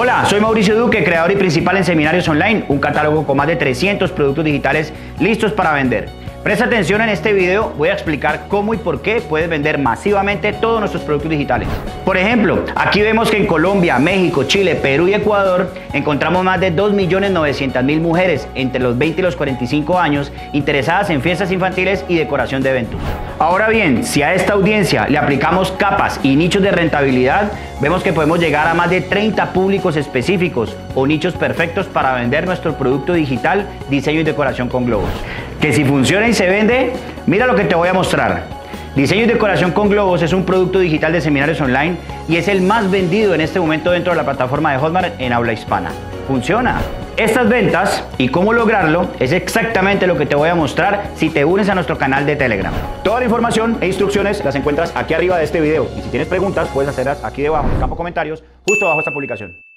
Hola, soy Mauricio Duque, creador y principal en Seminarios Online, un catálogo con más de 300 productos digitales listos para vender. Presta atención en este video, voy a explicar cómo y por qué puedes vender masivamente todos nuestros productos digitales. Por ejemplo, aquí vemos que en Colombia, México, Chile, Perú y Ecuador encontramos más de 2.900.000 mujeres entre los 20 y los 45 años interesadas en fiestas infantiles y decoración de eventos. Ahora bien, si a esta audiencia le aplicamos capas y nichos de rentabilidad, vemos que podemos llegar a más de 30 públicos específicos o nichos perfectos para vender nuestro producto digital, diseño y decoración con globos que si funciona y se vende, mira lo que te voy a mostrar. Diseño y decoración con globos es un producto digital de seminarios online y es el más vendido en este momento dentro de la plataforma de Hotmart en habla hispana. Funciona. Estas ventas y cómo lograrlo es exactamente lo que te voy a mostrar si te unes a nuestro canal de Telegram. Toda la información e instrucciones las encuentras aquí arriba de este video y si tienes preguntas puedes hacerlas aquí debajo en el campo comentarios justo bajo esta publicación.